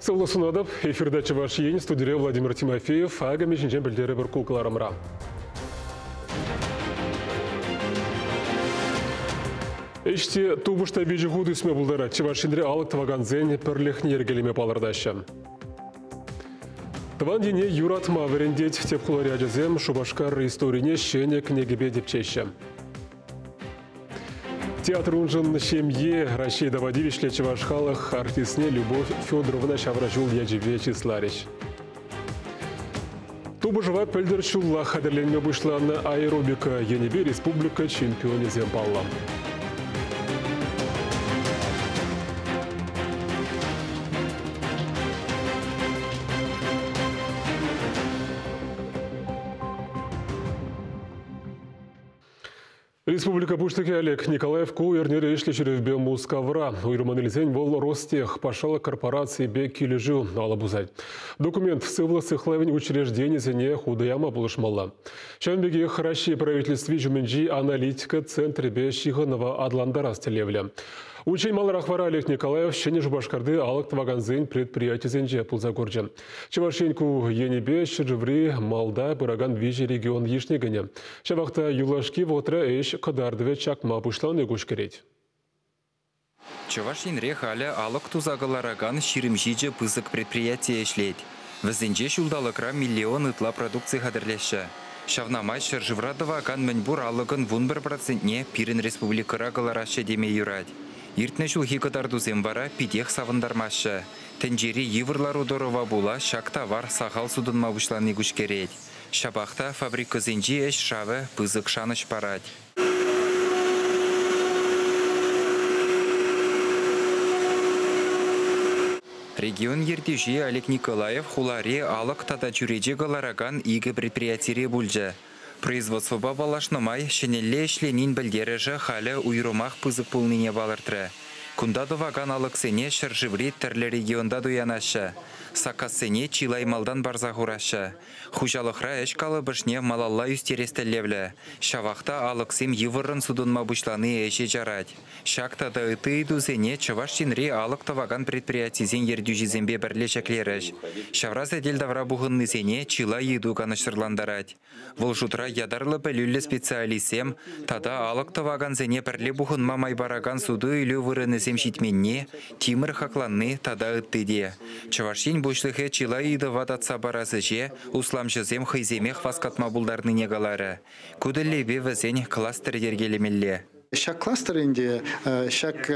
Сылы сунадып, эфирда чываш ен студия Владимир Тимофеев, ага мешінжен білдері бір кулкаларымыра. Эште тубышта бежі худ үсме бұлдары чывашындре алық тываган зен пірлехне ергелеме палырдашы. Тыван дене юратма верендет теп хулари ажазем шубашкар историне шене кнегебе деп чеші. театр ужин унжыннышем е россия давадивишле чевашхалых артистне любовь федоровна шаврачул яжевечи сларич Тубыжыва пөлдір шулла қадірленме бұшланы аэробика. Енебе республика чемпионе земпалла. Республика Пуштыке Олег Николаев ку ернері ешлі жүревбе Мускавра. Уйрманылзен бол Ростех пашалы корпорации бе кележу алабузай. Документ сывлы сыхлавин учреждение зене худаяма булышмалла. Шанбеге хращи правительстве жүмінжи аналитика центре бе шиғынова адландара стелевлі. Учень маларахвара Олег Николаев шене жубашкарды алық тваганзын предприятизенже пулзагорджан. Чевашеньку енебе шыржыври малда бұраган вижи регион ешнегіне. Шавақта юлашки вотра эш қадардыве чакма бұшланы көш керет. Чавашинре халя алық тузағылараган ширимжиджі пызык предприятие ешлейд. Візінже шулдалықра миллион ытла продукция қадырлеші. Шавнамай шыржыврадова кан мәнбур алығын вун бір процентне пирин республикара галарашы деме юрад. Иртне шулхи кытардузем бара пидех савындармашы. Тенджери йывырлар удорова була шакта вар сахал судын мавышланы күшкерет. Шабахта фабрика зенжи эш шавы пызык шаныш парать. Регион ертежі Олег Николаев хуларе алық тата жүреже галараган игі предприятире бульжа. Производство балашнымай шенелле ішленін білдережі халі уйрумақ пызык пулныне балыртыры. Кунда доваган алықсене шыржыври тірлі регионда дуянашы. Сакасыне чилаймалдан барза хурашы. Хужалықра эш бішне малалла юстерестеллевлі. Шавақта алықсем евырын судынма бұшланы эші жарать. Шакта да ыты идузене чываш шинри алық таваган предприятизен ердюжизембе бірлешеклеріш. Шавраз эделдавра бұғыннызене чила еду канышырландарать. Бұл жутра ядарлы бәлюлі специалисем, тада алық таваган зене бірле бұғынма майбараган суды үйлі вырынызем житменне, тимір хакланны тада ытты де. Чывашин бұшлығы чила иды вадатса барасы же, услам жызем хайземех васкатма бұлдарны негалары. Күділі візен кластер ергелемелле. Шак кластерінде, шак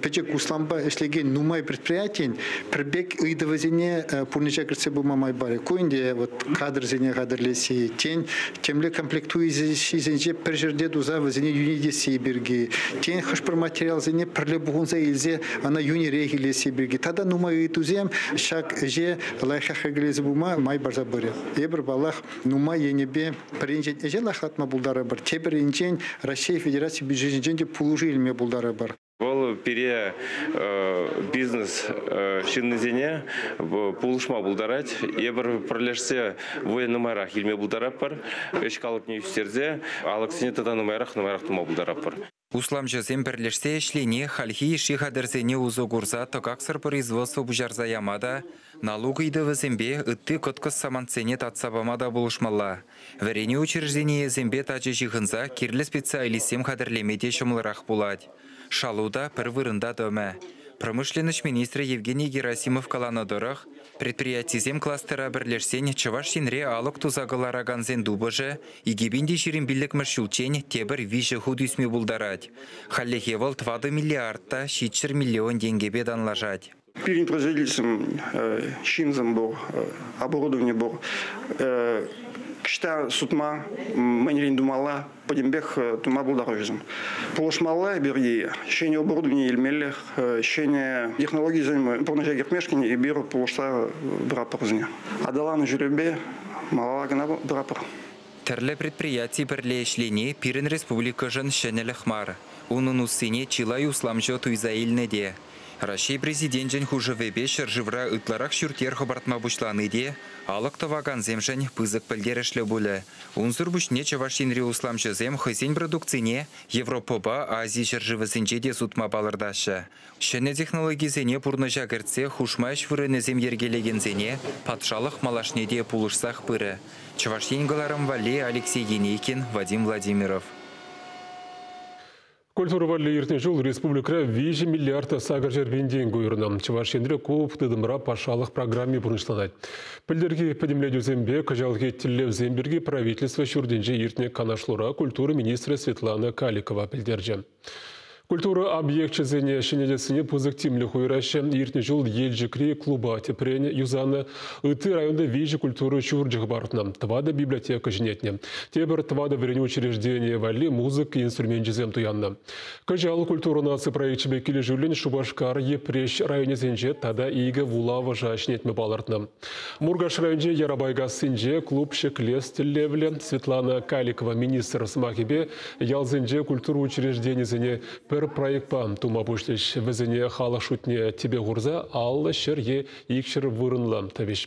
печек усламба эшлеген нумай предприятиен, прибег ыйдывызене пурнича кірсе бұмамай бары. Көйінде вот кадр зене кадрлеси, тен темле комплектуизенже бір жерде дуза візене юнидеси берге. Тен хашпыр материал зене пірле бұғынса елзе, ана юни регилеси берге. Тада нумай ыйтузем, шак же лайха хагілезі бұма май барза бары. Ебір балах нумай енебе бірінжен эже лахатма бұлдары бар. Тебір инжен Россия Федерация бюджет пулужи илме булдары бар. Бұл пере бизнес шиннезене пулышма булдарать. Ебір пролешсе военный майрах илме булдарап бар. Эшкалып не үстерзе, алықсене тада нумайрах нумайрах тума булдарап бар. Услам жезем бірлешсе ішлене хальхи иши хадырзене узу гурза токаксыр производство бужарза ямада, налуг иды візембе үтті көткіс саманцене татсабамада булышмалла. Вәрене учреждение зембе тачы жихынза кирлі специалистем хадырлемеде шымлырақ булад. Шалуда пір вырында дөмі. Промышленность министрі Евгений Герасимов каланадырық, предприятизем кластера бірлерсен чываш синре алық тузағылара ганзен дубыжы, игебенде ширин білік міршілчен тебір виші худюсме бұлдарад. 20 миллиардта 6 миллион денгебе данлажад. Перед производительством шинзом был, оборудование был. Кішта сутма, мәнерен думала, подембех тума бұлдағы жүзім. Полышмала берге, шене оборудование елмелі, шене технологии займы, пұрны жәгер мешкені, и беру полышса бірапыр зіне. Адаланы жүребе, малала гына бірапыр. Тірлі предприятий бірле ішлене Пирин Республика жын шенелі хмар. Унын усыне чилай усламжо туйзаилне де. Россия президентжен хужевебе шыржывра ытларах шүртер хабартма бушланы де, алық таваган земшен пызык пілдерішлі бұлі. Унзыр бушне чавашинри усламшы зем хызен продукцине Европаба Азия шыржывысынче де сутма балырдашы. Шыны технологизене пурныжа кіртсе хушмаш вырыны зем ергелегензене патшалық малашнеде пулышсақ пыры. Чавашингаларым вале Алексей Енейкин, Вадим Владимиров. Культура валли ертен жыл республика 5 миллиард сагар жербенден көйірінім. Чывашендірі көп тыдымыра пашалық программе бұрынышланады. Пілдерге пәдемледі зембе, кажалғы тіллев земберге правительство шүрденже ертіне канашлыра культура министрі Светлана Каликова пілдерже. Культура объектчизене шенедесіне позитивлі хуйрашы ертіне жыл елжікри клуба тепрене юзаны ыты районда вежі культуры чурджығы бартына. Твада библиотека жинетне. Тебір твада верене учреждение вали музык и инструмент жезем туянна. Кажал культура нации проектчебе келі жүлін Шубашкар епреш районе зенже тада игі вулава жашнетме балартына. Мургаш районже Ярабайга синже клуб шеклес телевле Светлана Каликова министр смахибе ялзенже культура учреждение зене пір проектпа тума бұштеш візіне хала шутне тебе ғурза аллы шерге икшір вырынлы тавиш.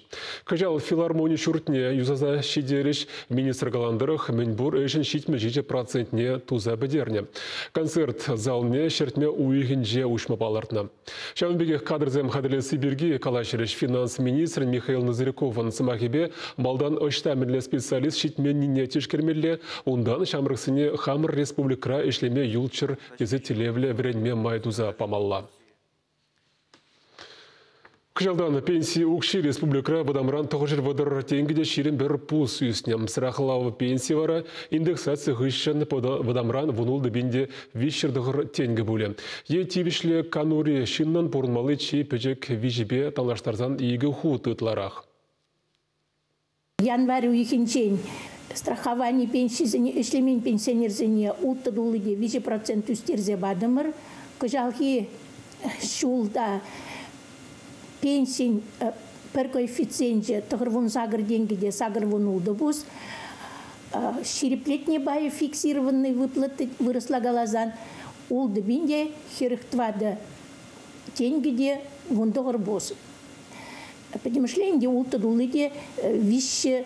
Кажал филармония шуртне юзаза шидеріш министр галандырых мінбур өшін шитме жиже процентне туза бедерне. Концерт залне шертме уйгінже ушма балартна. Шанбеге кадрзем хадылы Сибирги калашырыш финанс министр Михаил Назарякован самахибе балдан өштәмірлі специалист шитмен нине тешкермелле, ондан шамрықсыне хамыр республикра ишлеме юлчыр езі телевле вренме майдуза памалла. Кыжалдан пенсии укши республика бадамран тоғжыр вадар тенгіде ширин бір пус. Сырақылауы пенсии вара индексация ғышшын бадамран вунулды бенде вишірдіғыр тенгі бөлі. Е тивишлі канури шиннан бұрынмалы чи пөжек вижібе талаштарзан игі ху тұтларақ. Январь уйхинчен страхование пенсии, эшлемин пенсионерзене утты дулыге 20% үстерзе бадымыр. Кыжалхи шулда пенсин коэффициенте тығырвун сагыр денгеде сагыр вунулды бус. Шириплетне бай фиксированный выплаты выросла галазан. Улды бинде херихтвады тенгеде вундығыр бос. Подемышленде улты дулыге вище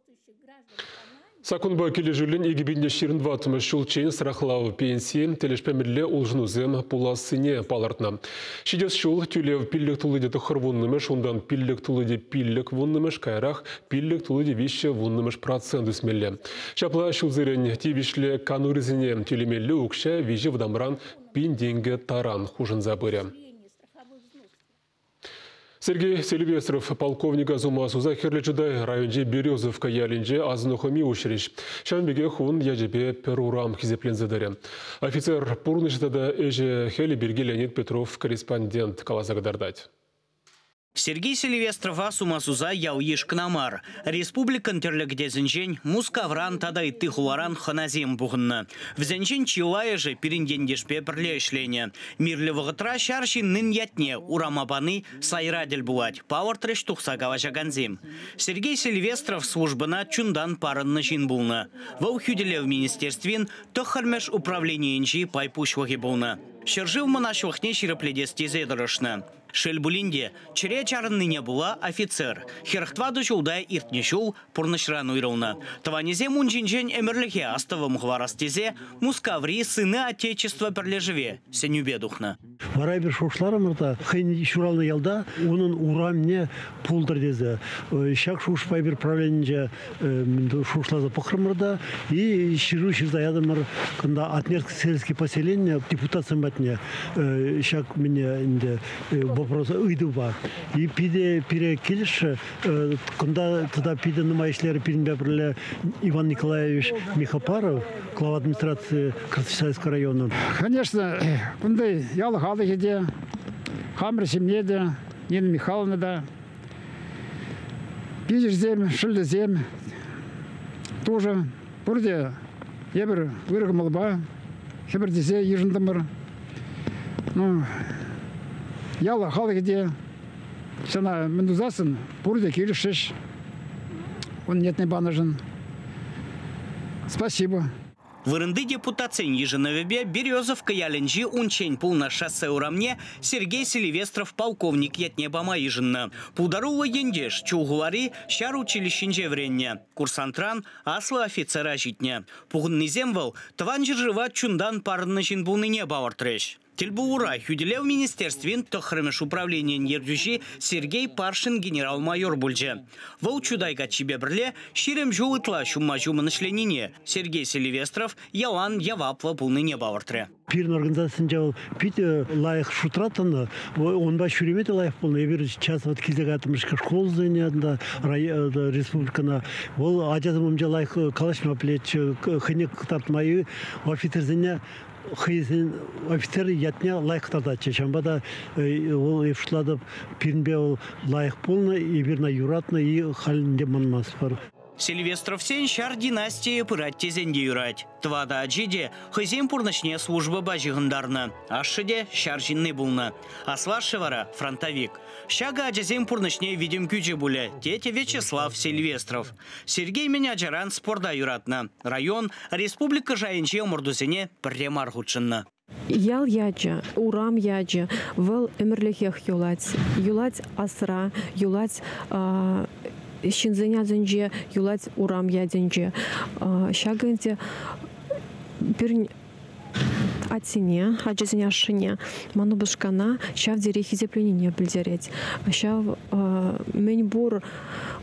Сакунба келі жүлін егібінде шерін ватымы шулчен сырақлауы пенсии телешпәмірлі ұлжынузем пуласыне палартына. Шидес шул тюлев пиллік тулыде тұқыр вуннымыш, ондан пиллік тулыде пиллік вуннымыш, кайрақ пиллік тулыде вище вуннымыш процент үсмелі. Шапла шулзырен тивишлі канурызіне тюлемелі ұқша вижі вдамран пин денгі таран хужын забыры. Сергей Сильвестров, полковника Зума Сузахерлі жүдай районже Березовка ялінже азынухами ушриш. Шанбеге хун яжебе перурам хизеплензедері. Офицер пурнышытада эже Хели Берге Леонид Петров, корреспондент Калазагдардать. Сергей Сильвестров асумасуза яу ешкнамар. Республикан терлігде зінжен мускавран тадай тыхуларан ханазем бұғынны. Взінжен чилая же перендендешпе бірле ішлене. Мирлі вғытра шаршин нын ятне урамабаны сайрадель булать. Пауэр трэш тухса гаважаганзем. Сергей Сильвестров службына чундан парынны жин булны. Вау хюделе в министерствен тохармеш управлениенжи пайпушлығы булны. Шыржыл мұнашылықне. Шельбулинде чире чарынны не була офицер. Херхтвады жулдай иртне жул пурнышран уйрылны. Таванизе мунжинжен эмерліге астывым хварас тезе мускаври сыны отечества перлежеве. Сенюбе духны. Варай бір шушларымырда хын шуралны ялда оның урамне пулдыр дезе. Шак шушпай бір правленінже шушлазы пықырмырда и ширу ширдаядымыр кында атнерк сельский поселение депутация батне шак мне инде вопрос ыйдуба. И пиде пире келиш кында туда пиде нумайшлер пиринбе бірле Иван Николаевич Михапаров, глава администрации Красноярского района. Конечно, бұндай ялы халы кеде, Хамыр семьеде, Нина Михайловна да, Пижер зем, Шылды зем, тоже Бұрде ебір вырығы мұлба, хебір десе ежіндімір. Ну, яла халық де, сана міндузасын, бұрде келішіш. Он нет не банажын. Спасибо. Вырынды депутацин еженовебе Березовка яленжи унчень пулна шоссе урамне Сергей Селивестров полковник ятне бама ежинна. Пулдарула ендеш чугуари шар училищенже вренне. Курсантран аслы офицера житне. Пугынны земвал тван жыржыва чундан парынны жин булныне бауыртреш. Тельбуура хюделев министерствен тохрымеш управлениен ердюжи Сергей Паршин генерал-майор бульже. Вол чудайга чибе бірле ширем жуытла шумма жумынышленине Сергей Селивестров ялан явапла булныне бауыртре. пирин организациясын жабыл пит лайық шутратаны он ба шүремете лайық болны ебір час вот кезек атымышка школ зданиятында республикана ол ажазымым же лайық калашма плеч хынек тартмайы офицерзине хыйсен офицер ятня лайық тартачы шамбада ол ефшладып пиринбе ол лайық болны ебірна юратны и халінде манмас бар Сильвестров сен шар династия пырат тезенде юрать. Твада аджиде хызем пурнышне служба бажығындарны. Ашшыде шар жинны булны. Аслашы вара фронтовик. Шага аджазем пурнышне видим күджі буле. Тете Вячеслав Сильвестров. Сергей меня джаран спорда юратны. Район республика жайынче мурдузене марғучынны. Ял яджа, урам яджа, вел эмерлехех юлать, юлать асра, юлать а, шинзеня зенже, юлать урам яденже. Шагынте бир атине, аджазеня шине, ману бышкана, шав дерехи зепленіне білдерет. Шав мен бур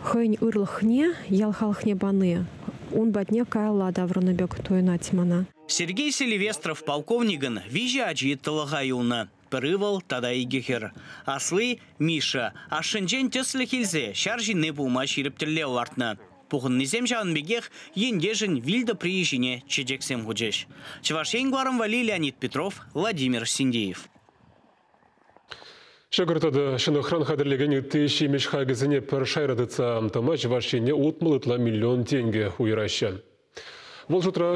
хойн ырлыхне, ял халхне баны. Он батне кайла давраны бек тойна тимана. Сергей Селивестров полковнигын вижа аджиет талага Пырывал тада игехер. Аслы Миша. Ашынжен төслі келзе шаржинны булма шириптірле артна. Пухын низем бегех ендежін вилді приезжіне чедексем худеш. Чевашен гларым вали Леонид Петров, Владимир Синдеев. Шынықран қадірлеген тейші мешхагізіне пір шайрадыца амтама жвашене утмылытла миллион тенге уйрашы. Бұл жұтыра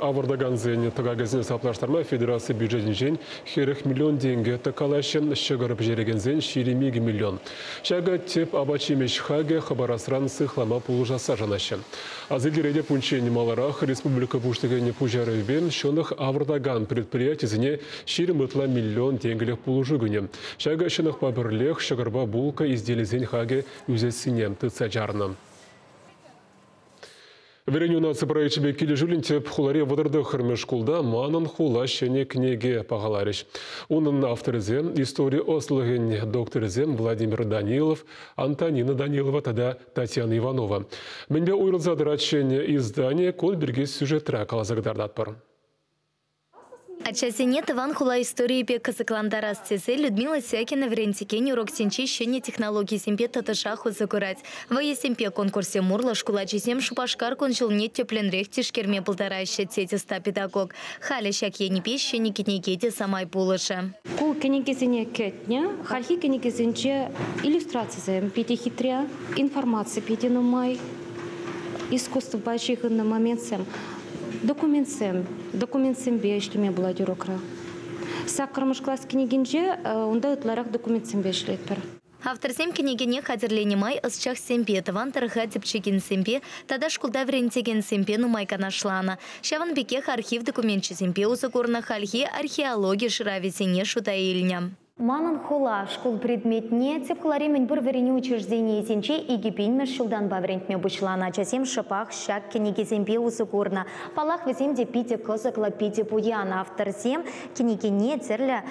авырдаган зәне тұғагызіне саплаштарма федерация бюджетін жен херіх миллион денге тұқалашын шығырып жереген зән ширемегі миллион. Шага теп абачимеш хаге хабарасран сықлама пулы жаса жанашы. Азылгереде пунчен маларах республика бен шынық авырдаган предприятизіне ширемытла миллион тенгелек пулы жүгіне. Шага шынық пабірлех шығырба изделезен хаге жарным. Вереню нации проектчебе келі жүлінтеп хуларе вадырды хырмеш кулда манын хула шене книге пағаларыш. Оның авторызе история ослығын докторызем Владимир Данилов, Антонина Данилова тада Татьяна Иванова. Менде ойрылзадырат шене издание кол бірге сюжетра калазагдардат бар. Ачасене тыван хула истории пе кызыкландар астезе Людмила Сякина врентикен урок сенчи шене технологии семпе татышаху закурать. Вае семпе конкурсе мурла шкула чесем шупашкар кончил нет тепленрех тишкерме полтораще тети ста педагог. Халя шак ени пеш шене китнекете самай пулыша. Кул кенекесене кетне, хальхи кенекесенче иллюстрация пяти хитря, информация пяти нумай, искусство больших на момент сем. Документсем, документсем бешлеме була дюрокра. Сакырмыш класс кенегенже, онда ытларак документсем бешлетпер. Авторсем кенегене хадерлене май ысчах семпе, тыван тарыха тепчеген семпе, тада шкулда врентеген семпе нумай канашлана. Шаван бекех архив документче семпе узакурна хальхи археология шыравесене шута илням. Манын хула школ предметне тепхларемен бір верене учреждение сенче игипинмеш шулдан баврентме бучлана часем шапах шак кенегезембе узыгурна. Палах веземде пите козакла пите пуян авторсем кенегене терлі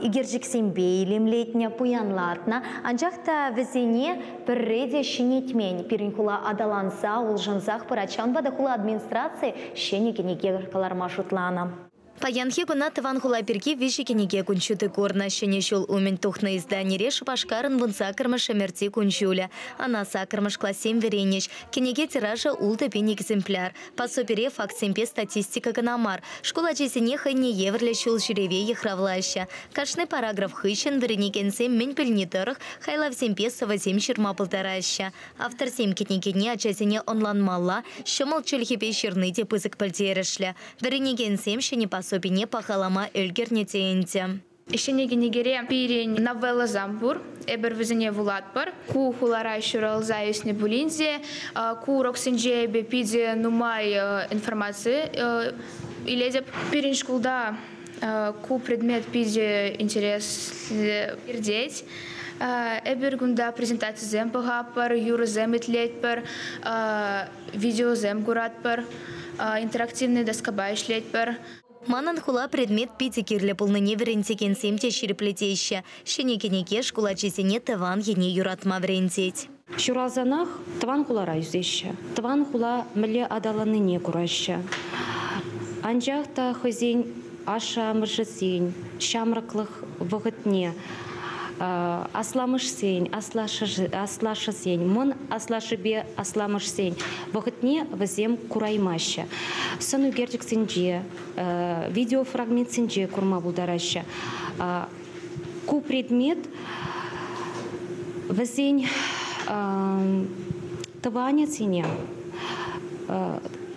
игержіксембе илемлетне пуянлатна. Анжақта везене пірреде шинетмен пирин хула адаланса улжынзақ пырачан бада хула администрация шене кенеге каларма шутлана. Паянхи гуна тыван хула пирки виши кенеге кунчуты корна. Шене шул умен тухна издание реш пашкарын вон сакарма шамерти кунчуля. Ана сакармаш классем веренеш. Кенеге тиража улты пен экземпляр. Пособере факт семпе статистика ганамар. Школа чесене хайне еврле шул жиреве ехравлаща. Кашны параграф хыщен веренекенсем мен пельнитырых хайлав семпе савазем ширма полтораща. Автор сем кенегене ачасене онланмалла, шымыл чульхипе ширны те пызык пальтерешлі. Веренекенсем шене пособине пахалама өлгерне тейінте. Ишенегенегере пирень новелла замбур, эбер визене вулатпар, ку хулара шуралза юсне булинзе, ку роксенже бепиде нумай информации, илезеп пирень шкулда ку предмет пиде интерес ирдеть, Эбер гунда презентация зем пагапар, юра зем итлетпар, видео зем гуратпар, интерактивный доскаба ишлетпар. Манан хула предмет пити кирле полныне верентеген семте ширеплетейші. Шенекенеке школа чесене тыван ене юратма верентеть. Шуралзанах тыван хулара юзеща. Тыван хула міле адаланыне кураща. Анжақ та хызень аша мыржысень, шамрықлық вғытне. Асламыш сень, аслашы сень, мын аслашы бе асламыш сень. Вғытне візем кураймаща. Сыну гердік сенже, видеофрагмент сенже курма бұлдараща. Ку предмет візен тываня сене.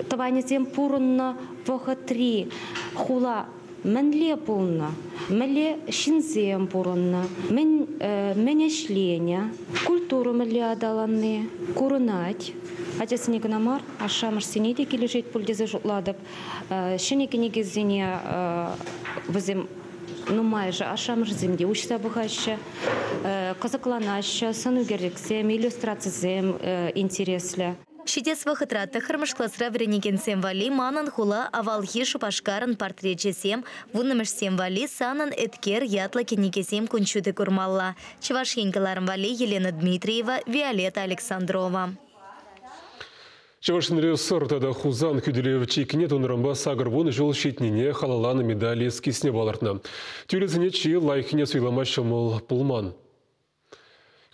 Тываня сен пурынна вғытри хула Мінле пулна, міле шинзем пурынна, мен менешления, культуру міле адаланны, курынать. Ачасыне гынамар, ашамыш сенеде кележет пульдезе жутладып, шенеке негезіне візем нумайжы ашамыш земде учса бұғашы, қызықланашы, сыну керексем, иллюстрацизем интереслі. Шидес вахытраты хырмышкласыра вренеген вали манан хула авалхи шупашкарын портречесем, вунымышсем вали санан эткер ятла кенекесем кунчуды курмалла. Чевашенькаларым вали Елена Дмитриева, Виолетта Александрова. Чавашын сұртада хузан күділев чекіне тонырымба сағыр вон жол шетнене халаланы медали скисне балыртны. Тюрезіне чи лайхіне сұйлама шымыл пулман.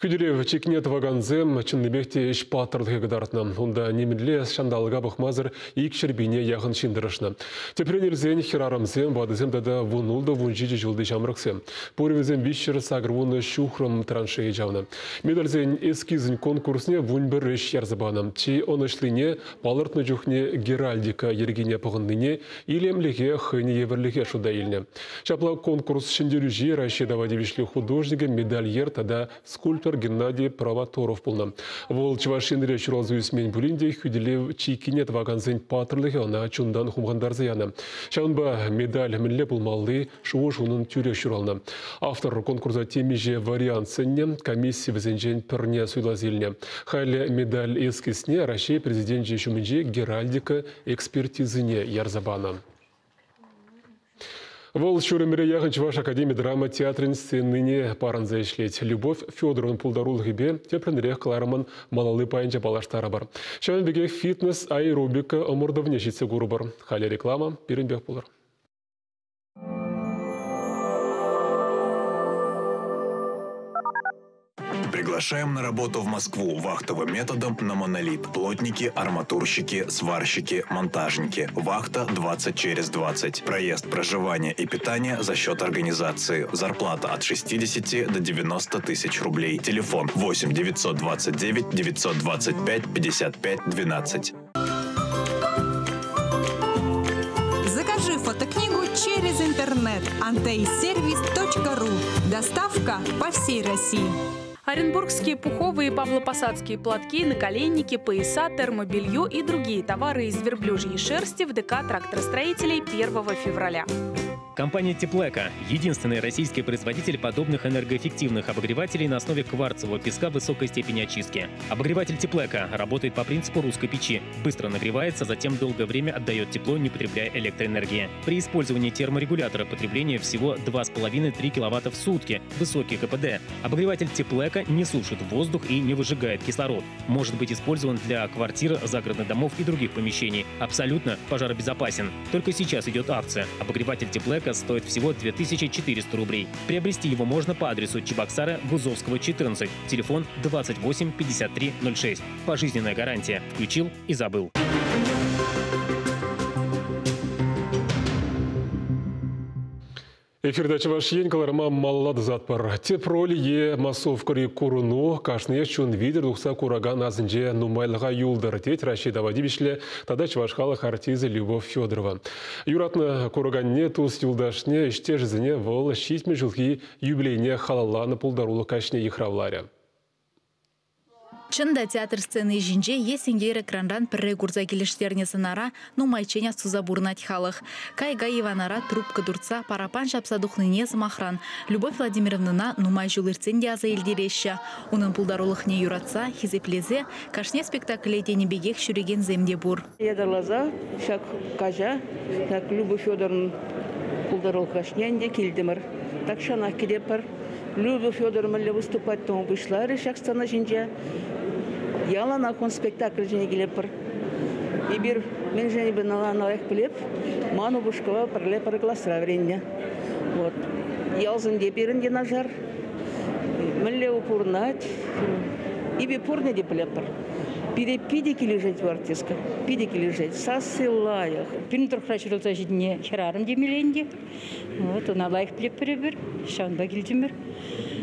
Күдірев чекнет ваганзем чынныбекте еш патырлығы гыдартна. Онда немедле шандалыға бұқмазыр ик шербине яғын шиндырышна. Тепренерзен хирарамзен бадызем дада вунулда вунжиджи жылды жамрықсем. Поревізен бишшір сагырвуны шухрым траншеи жавна. Медальзен эскизін конкурсне вун бір реш ярзабана. Чи онышлине палыртны жүхне геральдика ергене пығынныне илемліге хыне еверліге шуда илне. Чапла конкурс шиндерюжи Рашидова девишлі художнигі медальер тада скульптор Геннадий Правоторов болны. Вол Чувашинре чуралзуюсмен бүлінде хүделев чейкенет ваганзен патырлығы она чундан хумгандар заяны. Шаунба медаль мінле болмалды шуы жунын тюре шуралны. Автор конкурса темеже вариант сенне комиссия візенжен пірне суйлазеліне. Хайле медаль ескісіне Рашей президент жешумінже геральдика экспертизіне ярзабаны. Вол шүрімірі яғын Чуваш Академия драма театрын сценныне паранза ішлет. Любовь Федоровын пулдарул гібе тепленірек қыларымын малалы пайынча балаштары бар. Шәуін беге фитнес аэробика омырдывне жетсе ғұры бар. Халі реклама берінбек болыр. Приглашаем на работу в Москву вахтовым методом на монолит. Плотники, арматурщики, сварщики, монтажники. Вахта 20 через 20. Проезд, проживание и питание за счет организации. Зарплата от 60 до 90 тысяч рублей. Телефон 8 929 925 55 12. Закажи фотокнигу через интернет антейсервис.ру. Доставка по всей России. Оренбургские пуховые и павлопосадские платки, наколенники, пояса, термобелье и другие товары из верблюжьей шерсти в ДК тракторостроителей 1 февраля. Компания Теплека – единственный российский производитель подобных энергоэффективных обогревателей на основе кварцевого песка высокой степени очистки. Обогреватель Теплека работает по принципу русской печи. Быстро нагревается, затем долгое время отдает тепло, не потребляя электроэнергии. При использовании терморегулятора потребление всего 2,5-3 кВт в сутки. Высокий КПД. Обогреватель Теплека не сушит воздух и не выжигает кислород. Может быть использован для квартир, загородных домов и других помещений. Абсолютно пожаробезопасен. Только сейчас идет акция. Обогреватель Теплека стоит всего 2400 рублей. Приобрести его можно по адресу Чебоксара, Бузовского, 14. Телефон 28 53 06. Пожизненная гарантия. Включил и забыл. Эфирда чаваш енкаларма маллады затпар. Теп роли е массовкари куруну, кашны чун видер духса кураган азынже нумайлыға юлдар. Тет Рашида Вадибишле, тада чавашхалық артизы Любовь Федорова. Юратны кураганне туз юлдашне іште жызіне вол шитме жылғы юбилейне халаланы пулдарулы кашне ихравларя. Чында театр сцены жинже есенгер экранран пірре гурза келіштеріне сынара нумайченя суза бурнать халық. Кайга Иванара трубка дурца парапан шапса духныне махран. Любовь Владимировнына нумай жылырцен де аза елдереші. Унын пулдарулықне юратса, хизеплезе, кашне спектакле бегек шүреген земде бур. Едарлаза, шак кажа, так Любовь Федоровна пулдарул кашненде килдимір. Так шанақ кедепір. Любовь Федоровна выступать тому вышла, решак стана жинже. Ялан акон спектакль және келеп бір. И бір мен және бір налан алайық білеп, ману бір классра вренне. Вот. Ялзын де берінде нажар. Мілле упурнать. И бе пурне де білеп. Пиде пидики лежать в артистка, пидики лежать, сасылаях. Пин тұрқырашырылса жидіне херарым демеленде. Вот, он алайық білеп бірі-бір, шанба келдімір.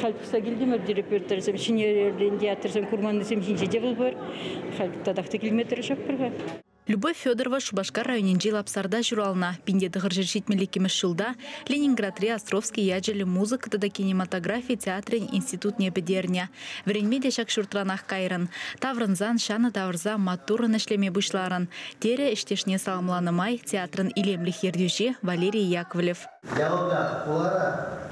Халпса келдім өр репертарсам, шинерлен театрсам, курманысам, шинчеде был бар. Халп тадақты километр шак Любовь Федорова Шубашкар районенжи лапсарда жүрална. Пинде дығыржыр жетмелікіміз жылда Ленинградре Островский яджелі музыка да кинематография театрын институт небедерня. Вренмеде шак шуртранах кайрын. Таврынзан шаны таврза матурын ішлеме бұшларын. Тере іштешне саламланымай театрын илемліх ердюжи Валерий Яковлев. Ялда, Улара,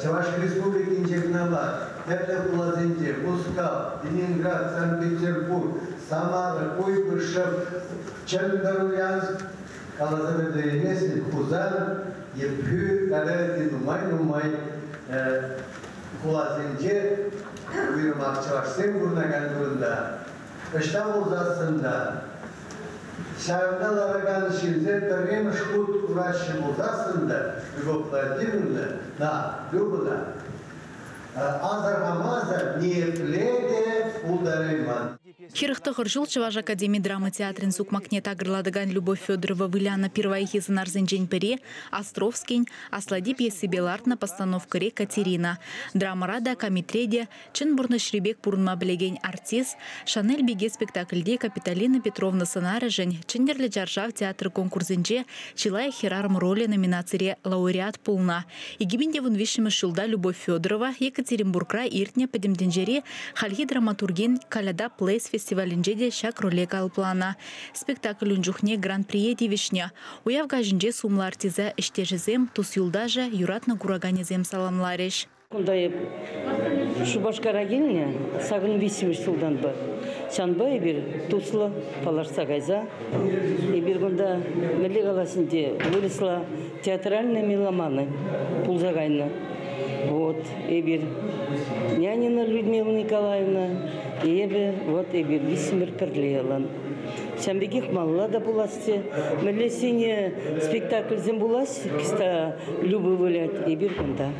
Чавашской республики Инжегнала, это Кулазинде, Пускал, Ленинград, Санкт-Петербург, Самара, Куйбышев, Чандарульянск, Калазабеда Емесин, Кузан, Епхü, Кадети, Нумай, Нумай, Кулазинде, Uyurmak Çavaşsın Burnagan durumda, İstanbul Zasında, Şahında Laragan Şilze, Targen Şkut Uraşı Buzasında, Любовь Владимировна, на Любна, Азархамаза, не пледе ударайман. Хирықты ғыржыл Чываш Академия драма театрын сукмакне тагырладыган Любовь Федорова выляна первайхи зынарзын жень піре, Островскин, Аслади пьесы Белартна постановкаре Катерина. Драмарада комитреде, чын бурны шребек пурнма білеген артист, Шанель беге спектакльде Капиталина Петровна сценары жень, чындерлі жаржав театр конкурсынже, Чилай херарм роли номинацире лауреат пулна. Игибинде вон шылда Любовь Федорова, Екатеринбургра иртне падемденжере, хальги драматурген Каляда Плейс фестивалінде де шак ролек алплана. Спектакль үнжухне гран-прие девишне. Уявга жінже сумлы артиза іште жізем, тус юлдажа юратна кураганезем саламлареш. Кундай Шубашкара келіне, сағын висіміш сылдан ба. Шанба ебір туслы паларса гайза. Ебір күнда Мілі қаласында выросла театральные меломаны пулзагайны. Вот, ебір Нянина Людмила Николаевна, ебі, вот ебір висімір пірлеялан. Шамбегих малла да буласты. Мілесіне спектакльзен булас, кіста любы вылять, күнда.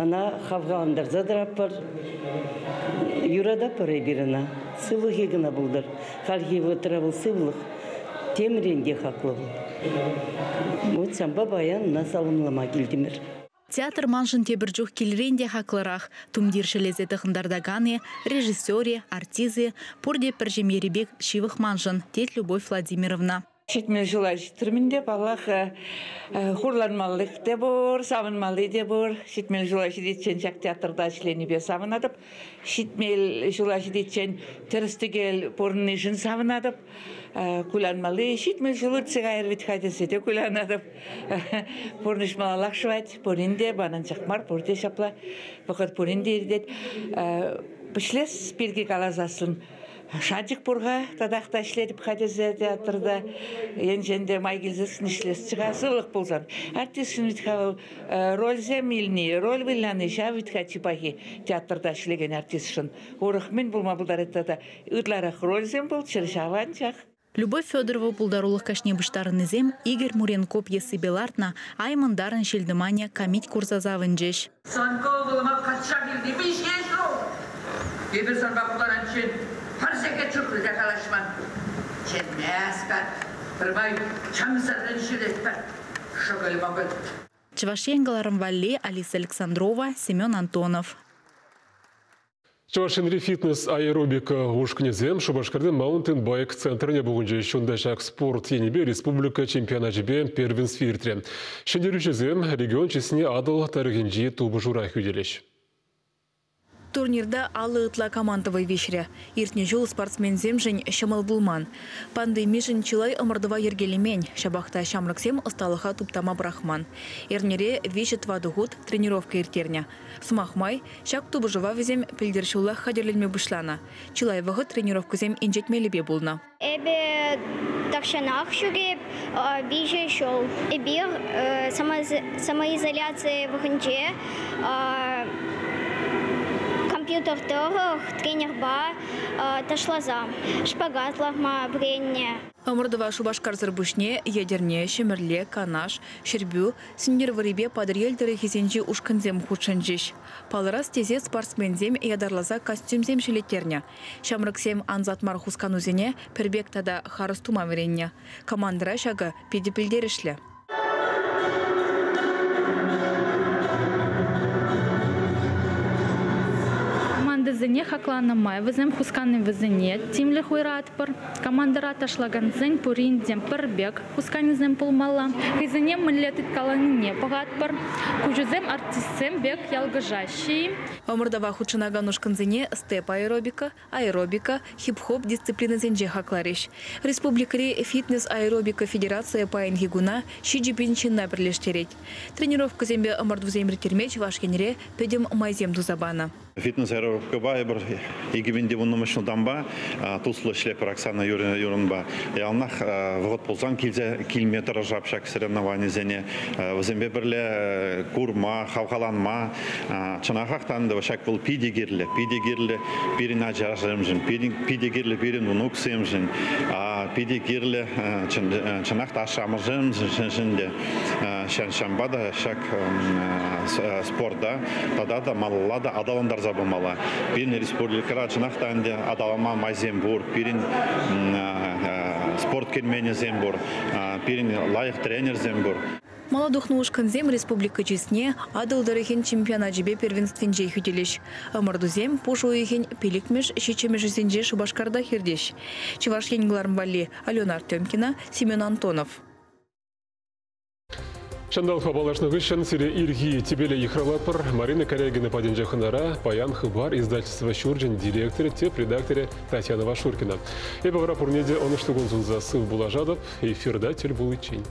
Ана хавғаландар задраппар, юрада пар ебіріна. Сылық егіна бұлдар. Халги вытравыл сывлық. Темренде хақлы бұл. Вот самба баян на салымлама келдімір. Театр маншын тебіржух келренде хақлырақ, тумдир шелезе тұхындардаганы, режиссере, артизы, пұрде піржемеребек шивых маншын, тет Любовь Владимировна. Шетмел жылай житірмінде балақ хурланмаллық де бор, савынмалы де бор. Шетмел жылай жидетчен жак театрда шлені бе савынадып. Шетмел жылай жидетчен терістігел порны жын савынадып. Куланмалы, шетмел жылы цигайр вит хадесе де куланадып. Порныш малалақ швайт, поринде, банан жақмар, порде шапла. Вақыт поринде ердет. Бішлес бірге қалазасын. Шаджик бурга тадақта ішледіп хадезе театрда енженде майгилзесін ішлес чыға сылық болсан. Артистшін витхавыл рользем илни, роль вилланы ша витха чипахи театрда ішлеген артистшін. Орық мен болма бұлдар еттада ытларақ рользем бол, чыршаван чақ. Любовь Федорова пулдарулық кашне быштарынызем Игорь Муренкоп есі белартна аймындарын шелдімане камить курзазавын жеш. Санко булама кача билди биш ешро. Ебір санба бұларан чен Парсеке чүрді жақалашман. Чен мәскат. Бірбай чамсардан шелетпәр. Могыл. Чевашенгаларым Валли, Алиса Александрова, Семен Антонов. Чавашинри фитнес аэробика ушкнезем Шубашкарды маунтин байк центріне бүгінже шундашак спорт енебе республика чемпионат жібе первенсфиртре. Шендерушезем регион чесіне адыл тарихинжи тубы жура хүделеш. Турнирда алы ытла командовый вечере. Иртне жол спортсмен земжень шамал булман. Пандемижин чилай ымырдыва ергелемень. Шабахта шамрыксем ысталыха туптама брахман. Эрнере вече твадугут тренировка иртерня. Сумахмай, шак тубы жыва везем пілдершулла хадерленме бұшлана. Чилай вғы тренировка зем инжетмелебе булна. Эбе такшанах шуге виже шел. Эбир самоизоляция в хынче компьютер тренер ба ташлаза шпагатлахма бренне. Амырдыва шубашкар зырбушне, ядерне, шемерле, канаш, шербю, синдер варибе падрел хизенжи ушканзем худшанжиш. Палырас тезе спортсмензем ядарлаза костюмзем шелетерне. Шамрыксем анзат мархусканузене пербек тада харыс тума веренне. Командыра шага педипилдерешле. Візіне хақланымай, візім хусканы візіне, тимлі хуйратпыр, командыра ташлаган зін пуриндем пірбек, хусканы зін пулмала, хизіне мүллетіт каланыне пағатпыр, күжізем артистсем бек ялгыжащий. Омырдава хучынаган ушканзіне степ аэробика, аэробика, хип-хоп дисциплины зенже хақлариш. Республикари фитнес аэробика федерация пайын хигуна шиджи пинчинна бірлештерет. Тренировка зембе омырдвуземір термеч вашкенере педем майзем дузабана. Фитнес аэробика ба, бір егеменде бұны мұшылдан ба, туслы шлепер Оксана Юрин ба. Ялнақ вғыт болсан километр жапшак соревнования зене. Візембе бірле курма, хавхаланма, чынақақтан да шак бұл пидегерлі, пидегерлі бірін ажаржым жын, пидегерлі бірін ұнук сем жын, пидегерлі чынақта ашамыр жын де. Шаншамбада шак спортда, тада да малылада адаландар забымала. Бірін республикара чынақтанды адалама майзембур, бірін спорт келмені зембур, бірін лайық тренер зембур. Маладухну ушканзем республика чесне адылдарыхен чемпионат жібе первенствен жей хүтелеш. Амардузем пушу ехен пелікмеш шечемеш зенже шубашкарда хердеш. Чеваш енгіларым вали Алена Артемкина, Семен Антонов. Шандал хабалашны гышын сире ирги тебе ихралапыр Марина Корягина паденже хынара, Паян Хыбар, издательство Шурджин, директоры, теп редакторы Татьяна Вашуркина. Повара пурнеде он штугун зунзасы булажадов, эфирда тель булычень.